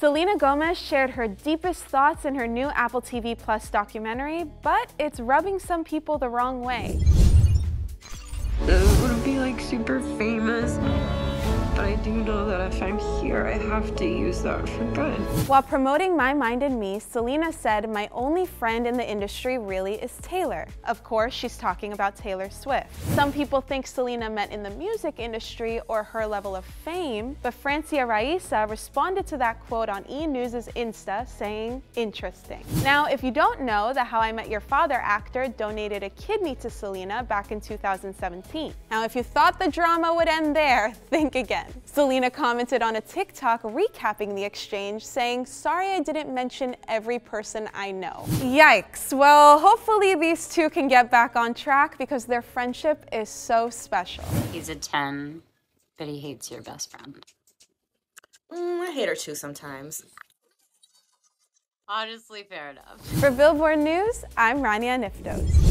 Selena Gomez shared her deepest thoughts in her new Apple TV Plus documentary, but it's rubbing some people the wrong way. I want to be like super famous. But I do know that if I'm here, I have to use that for good. While promoting My Mind and Me, Selena said, My only friend in the industry really is Taylor. Of course, she's talking about Taylor Swift. Some people think Selena meant in the music industry or her level of fame, but Francia Raisa responded to that quote on E! News' Insta saying, Interesting. Now, if you don't know, the How I Met Your Father actor donated a kidney to Selena back in 2017. Now, if you thought the drama would end there, think again. Selena commented on a TikTok recapping the exchange, saying, Sorry I didn't mention every person I know. Yikes. Well, hopefully these two can get back on track because their friendship is so special. He's a 10, but he hates your best friend. Mm, I hate her too sometimes. Honestly, fair enough. For Billboard News, I'm Rania Aniftos.